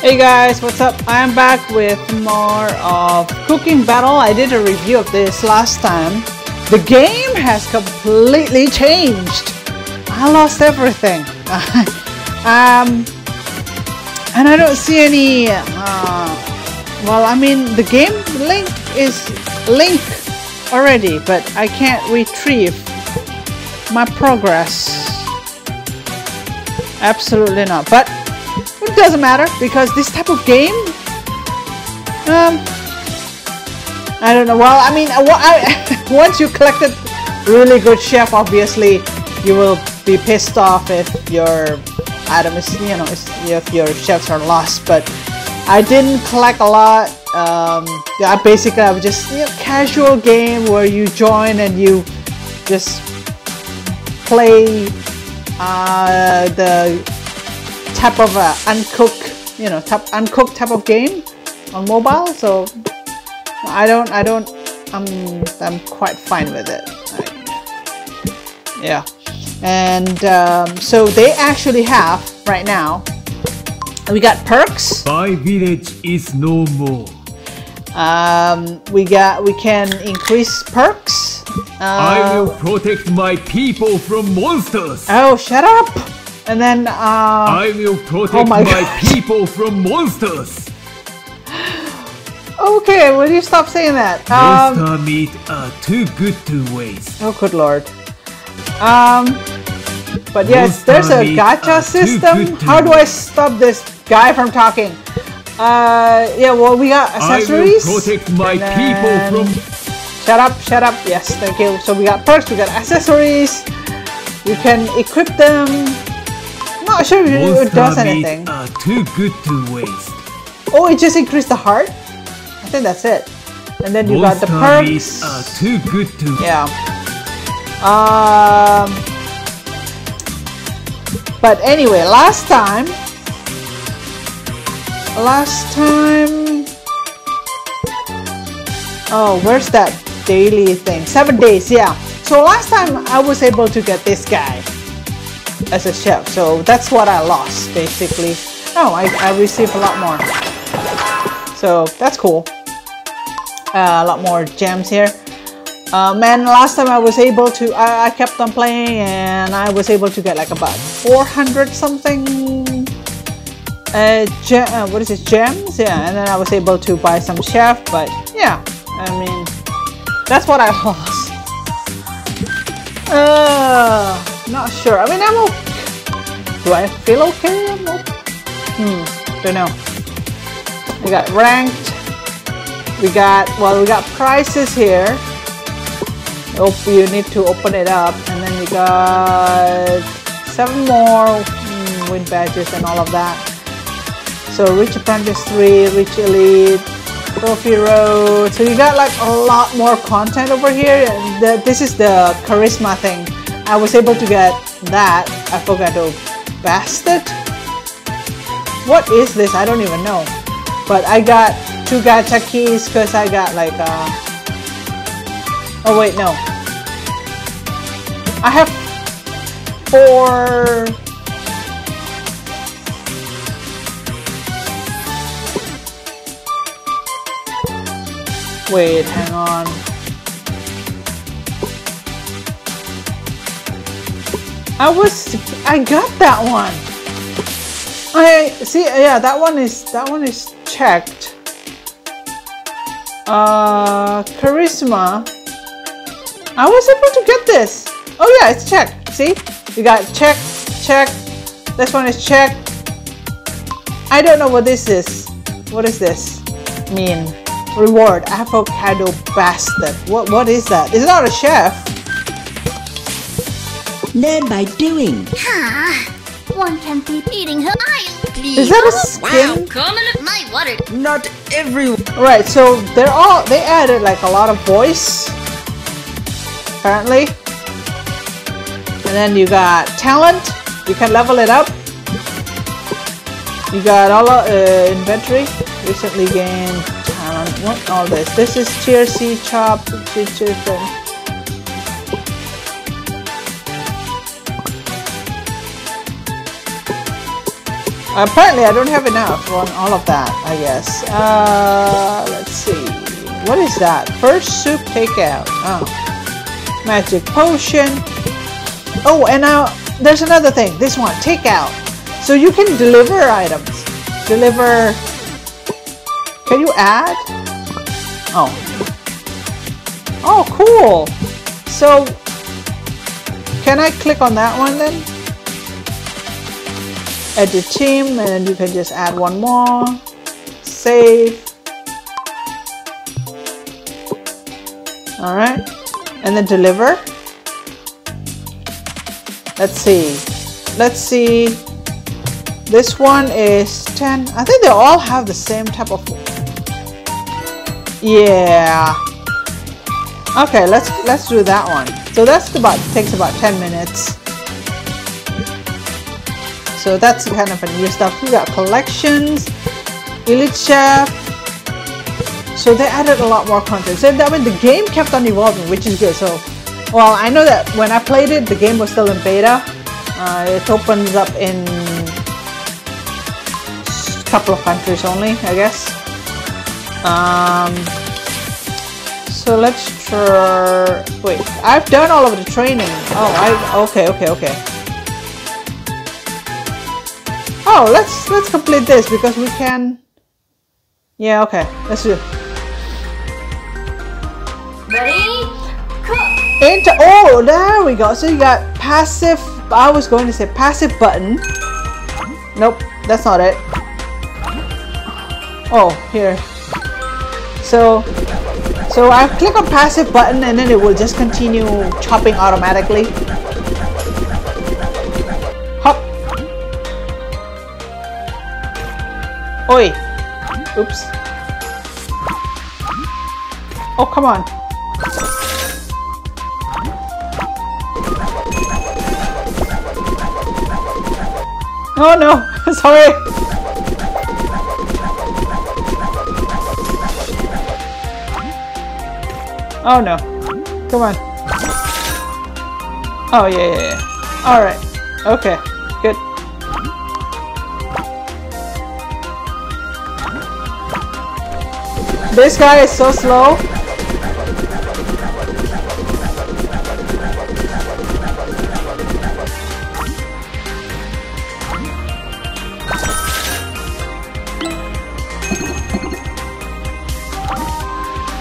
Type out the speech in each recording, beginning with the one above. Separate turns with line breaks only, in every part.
Hey guys, what's up? I am back with more of Cooking Battle. I did a review of this last time. The game has completely changed. I lost everything. um, and I don't see any, uh, well, I mean, the game link is link already, but I can't retrieve my progress. Absolutely not. But it doesn't matter because this type of game, um, I don't know. Well, I mean, I, once you collected really good chef, obviously you will be pissed off if your item is, you know, if your chefs are lost. But I didn't collect a lot. Um, basically I was just you know, casual game where you join and you just play uh, the type of uh, uncooked, you know, type uncooked type of game on mobile. So I don't, I don't, I'm, I'm quite fine with it. yeah, and um, so they actually have right now. We got perks.
My village is no more.
Um, we got, we can increase perks.
Uh, I will protect my people from monsters.
Oh, shut up! And then, uh,
I will protect oh my, my people from monsters.
Okay, will you stop saying that?
Monster um, meat are too good to waste.
Oh, good lord. Um, but yes, Monster there's a gacha system. How do I stop this guy from talking? Uh, yeah, well, we got accessories.
I will protect my people from...
Shut up, shut up. Yes, thank you. So we got perks, we got accessories. You can equip them. Not sure if it does anything.
Are too good to waste.
Oh, it just increased the heart? I think that's it. And then you Monster got the perks.
are too good to
Yeah. Um But anyway, last time last time Oh, where's that daily thing? Seven days, yeah. So last time I was able to get this guy as a chef. So that's what I lost basically. Oh, I, I received a lot more. So that's cool. Uh, a lot more gems here. Um, and last time I was able to, I, I kept on playing and I was able to get like about 400 something uh, gem, uh, what is it, gems? Yeah, and then I was able to buy some chef, but yeah, I mean, that's what I lost. Uh, not sure. I mean, I'm okay. Do I feel okay? I'm okay. Hmm, don't know. We got ranked. We got, well, we got prices here. Oh, you need to open it up. And then we got seven more hmm, win badges and all of that. So Rich Apprentice 3, Rich Elite, Trophy Road. So you got like a lot more content over here. The, this is the charisma thing. I was able to get that. I forgot to bast it. What is this? I don't even know. But I got two gacha keys because I got like uh Oh wait, no. I have four Wait, hang on. I was I got that one. I see yeah that one is that one is checked. Uh charisma. I was able to get this. Oh yeah, it's checked. See? You got check, check. This one is checked. I don't know what this is. What does this mean? Reward, avocado bastard. What what is that? It's not a chef.
Learn by doing.
Ah, one can be eating her eye.
Is that a skin?
Wow, come in my water.
Not everyone.
Right, so they're all they added like a lot of voice. Apparently. And then you got talent. You can level it up. You got all uh, inventory. Recently gained talent. what all this? This is tier C chop Tier, chicken. Apparently I don't have enough on all of that, I guess. Uh, let's see. What is that? First soup takeout. Oh. Magic potion. Oh, and now there's another thing. This one, takeout. So you can deliver items. Deliver. Can you add? Oh. Oh, cool. So, can I click on that one then? Edit team, and you can just add one more. Save. Alright. And then deliver. Let's see. Let's see. This one is 10. I think they all have the same type of... Yeah. Okay, let's let's do that one. So that's about takes about 10 minutes. So that's kind of a new stuff. We got collections, Elite Chef. So they added a lot more content. So that mean the game kept on evolving, which is good. So, well, I know that when I played it, the game was still in beta. Uh, it opens up in a couple of countries only, I guess. Um, so let's try. Wait, I've done all of the training. Oh, I okay, okay, okay. Oh, let's let's complete this because we can. Yeah, okay, let's do. It.
Ready? Cook!
Enter. Oh, there we go. So you got passive. I was going to say passive button. Nope, that's not it. Oh, here. So, so I click on passive button and then it will just continue chopping automatically. Oi. Oops. Oh, come on. Oh no, sorry. Oh no. Come on. Oh yeah, yeah, yeah. Alright. Okay. This guy is so slow.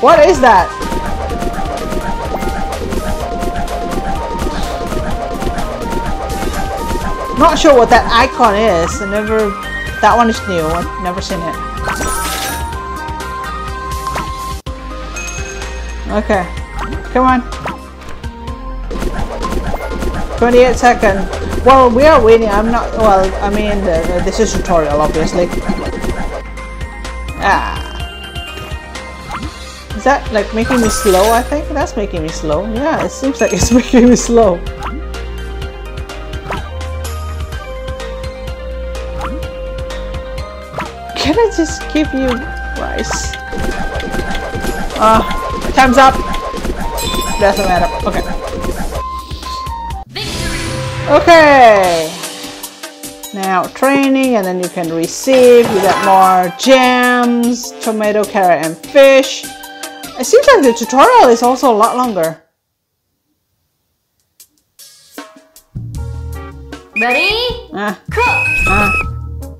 What is that? Not sure what that icon is. I never. That one is new. I've never seen it. Okay. Come on. 28 seconds. Well, we are waiting. I'm not. Well, I mean, this is tutorial, obviously. Ah. Is that like making me slow? I think that's making me slow. Yeah, it seems like it's making me slow. Can I just give you rice? Ah, uh, time's up. Doesn't matter. Okay. Okay. Now training, and then you can receive. You got more gems, tomato, carrot, and fish. It seems like the tutorial is also a lot longer.
Ready?
Ah.
Cook!
Ah.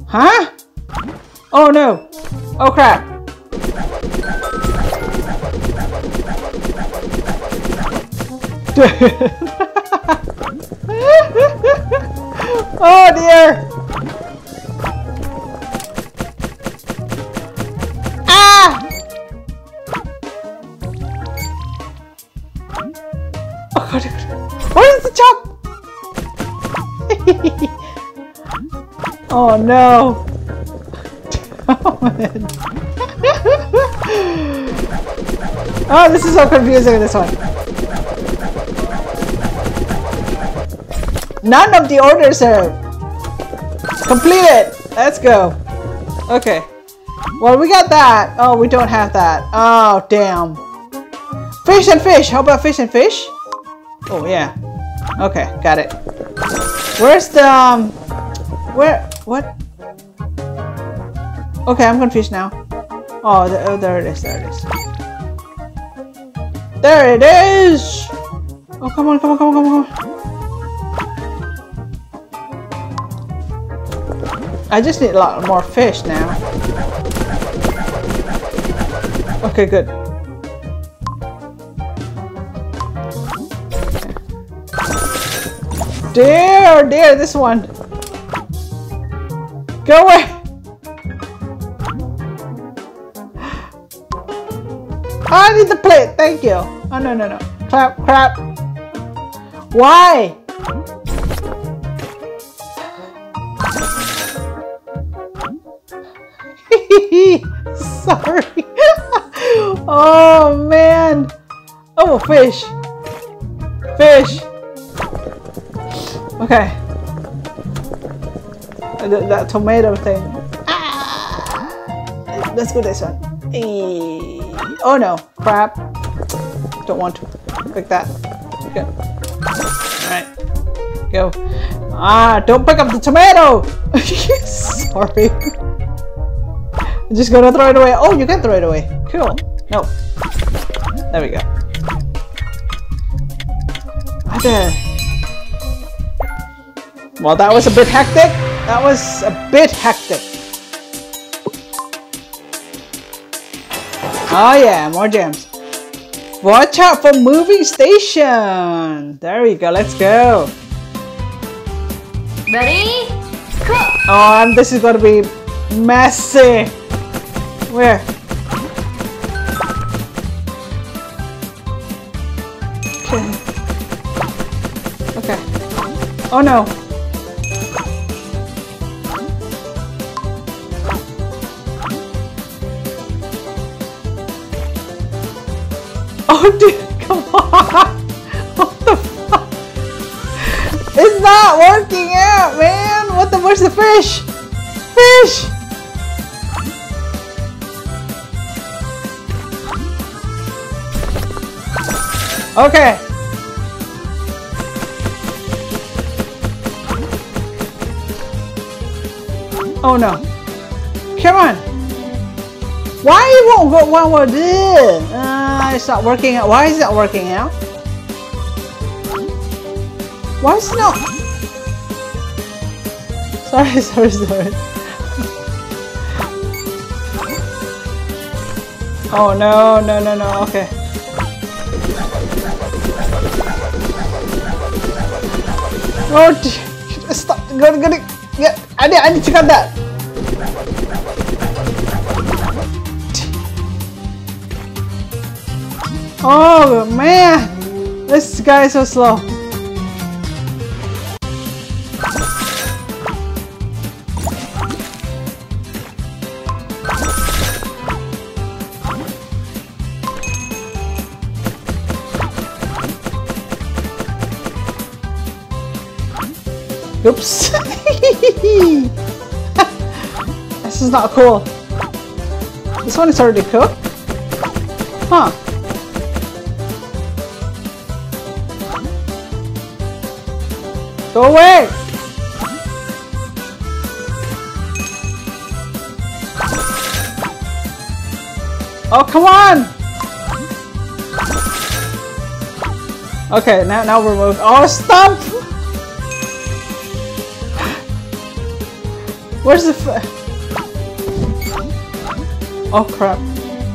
Huh? Oh no! Oh crap! oh dear! Ah! Oh god, what is the chop? oh no! oh, this is so confusing, this one. None of the orders are completed. Let's go. Okay. Well, we got that. Oh, we don't have that. Oh, damn. Fish and fish. How about fish and fish? Oh, yeah. Okay, got it. Where's the, um, where, what? Okay, I'm confused now. Oh, the, oh, there it is, there it is. There it is! Oh, come on, come on, come on, come on, come on. I just need a lot more fish now. Okay, good. Dear, dear, this one. Go away! I need the plate, thank you. Oh, no, no, no. Crap, crap. Why? Sorry. oh, man. Oh, fish. Fish. Okay. That, that tomato thing. Ah! Let's go this one. Eee. Oh no, crap. Don't want to. Like that. Okay. Alright. Go. Ah, don't pick up the tomato! Sorry. I'm just gonna throw it away. Oh, you can throw it away. Cool. No. There we go. There. Well, that was a bit hectic. That was a bit hectic. Oh yeah, more gems. Watch out for moving station. There we go. Let's go.
Ready? Cook!
Oh, and this is gonna be messy. Where? Okay. Okay. Oh no. Oh dude, come on! What the fuck? It's not working out, man! What the where's the fish? Fish! Okay. Oh no. Come on. Why won't go one more this? Uh, it's not working out. Why is not working out? Why is it not? Sorry, sorry, sorry. Oh no, no, no, no, okay. Oh, go, get, I need to cut that. Oh man, this guy is so slow. Oops. this is not cool. This one is already cooked? Huh. Go away! Oh, come on! Okay, now now we're moving. Oh, stop! Where's the f- Oh crap.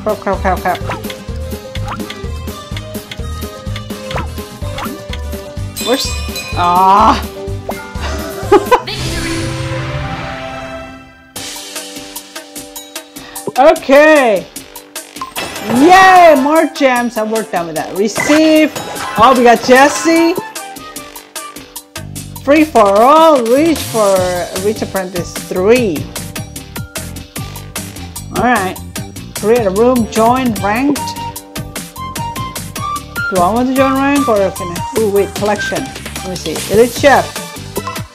Crap, crap, crap, crap. Where's- Ah! okay! Yay! More gems and we're done with that. Receive! Oh, we got Jesse! Free for all, reach for reach apprentice 3. Alright. Create a room, join ranked. Do I want to join rank or can I? Ooh, wait, collection. Let me see. Elite chef.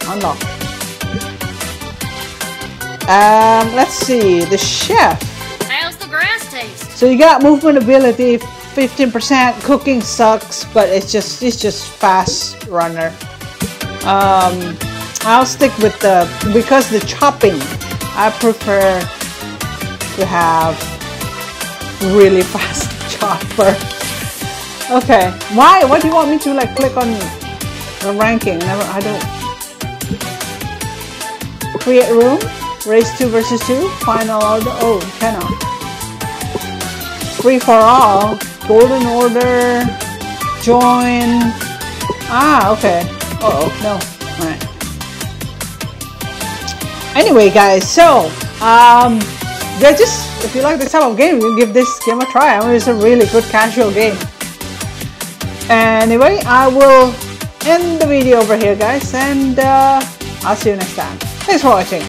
Unlock. Um, let's see. The chef.
How's the grass taste?
So you got movement ability, 15%. Cooking sucks, but it's just it's just fast runner. Um, I'll stick with the because the chopping. I prefer to have really fast chopper. Okay, why? Why do you want me to like click on the ranking? Never, I don't. Create room, race two versus two, final order. Oh, cannot. Free for all, golden order, join. Ah, okay. Uh oh, no. Alright. Anyway, guys, so, um, yeah, just, if you like this type of game, you give this game a try. I mean, it's a really good casual game. Anyway, I will end the video over here, guys, and uh, I'll see you next time. Thanks for watching.